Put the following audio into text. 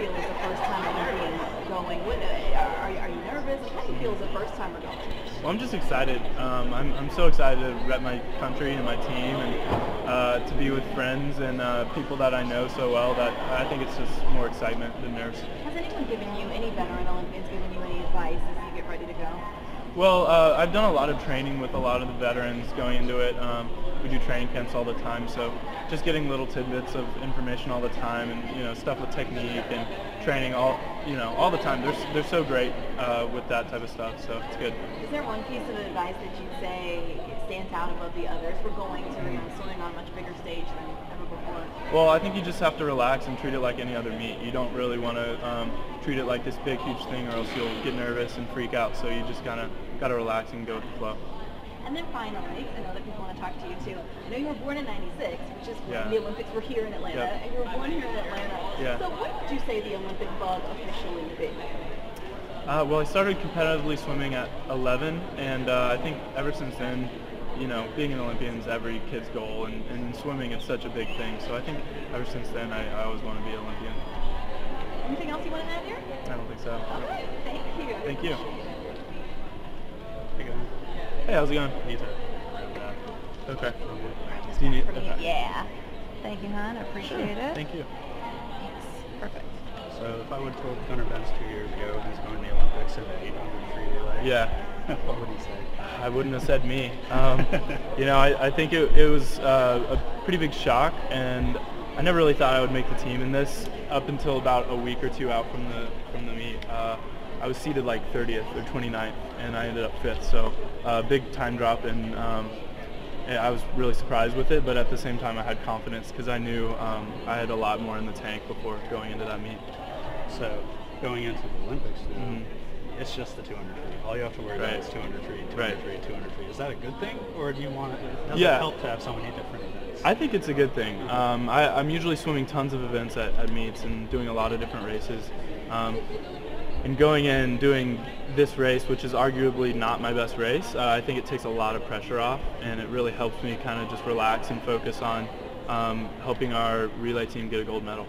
feel as a first-time Olympian going? What, are, are you nervous? How do you feel as a first-timer going? Well, I'm just excited. Um, I'm, I'm so excited to rep my country and my team and uh, to be with friends and uh, people that I know so well that I think it's just more excitement than nerves. Has anyone given you, any veteran Olympians given you any advice as you get ready to go? Well, uh, I've done a lot of training with a lot of the veterans going into it. Um, we do training camps all the time, so just getting little tidbits of information all the time, and you know stuff with technique and training all you know all the time. They're they're so great uh, with that type of stuff, so it's good. Is there one piece of advice that you'd say stands out above the others for going to you swimming on a much bigger stage than ever before? Well, I think you just have to relax and treat it like any other meet. You don't really want to um, treat it like this big, huge thing, or else you'll get nervous and freak out. So you just kind of got to relax and go with the flow. And then finally, I know that people want to talk to you too. I know you were born in '96, which is when the Olympics were here in Atlanta, Yep. and you were born here in Atlanta. Yeah. So what would you say the Olympic bug officially you? Uh, well, I started competitively swimming at 11, and uh, I think ever since then, you know, being an Olympian is every kid's goal, and, and swimming it's such a big thing. So I think ever since then, I, I always want to be an Olympian. Anything else you want to add here? I don't think so. All right, thank you. Thank you. Hey, go. Hey, how's it going? Need to grab. Okay. Do you need? Pretty- Okay. Yeah. Thank you, hon. I appreciate it. Thank you. Thanks. Perfect. So if I would have told Gunnar Bentz two years ago he's going to the Olympics in the 800 free relay, Yeah. What would he say? I wouldn't have said me. Um, you know, I, I think it, it was uh, a pretty big shock, and I never really thought I would make the team in this up until about a week or two out from the from the meet. Uh, I was seated like 30th or 29th, and I ended up fifth. So uh, big time drop, and um, I was really surprised with it. But at the same time, I had confidence because I knew um, I had a lot more in the tank before going into that meet. So going into the Olympics, now, Mhm. It's just the 200 free. All you have to worry Right. about is 200 free, 200 Right. free, 200 free. Is that a good thing, or do you want it? Does Yeah. it help to have so many different events? I think it's a good thing. Um, I, I'm usually swimming tons of events at, at meets and doing a lot of different races. Um, and going in doing this race, which is arguably not my best race, uh, I think it takes a lot of pressure off, and it really helps me kind of just relax and focus on um, helping our relay team get a gold medal.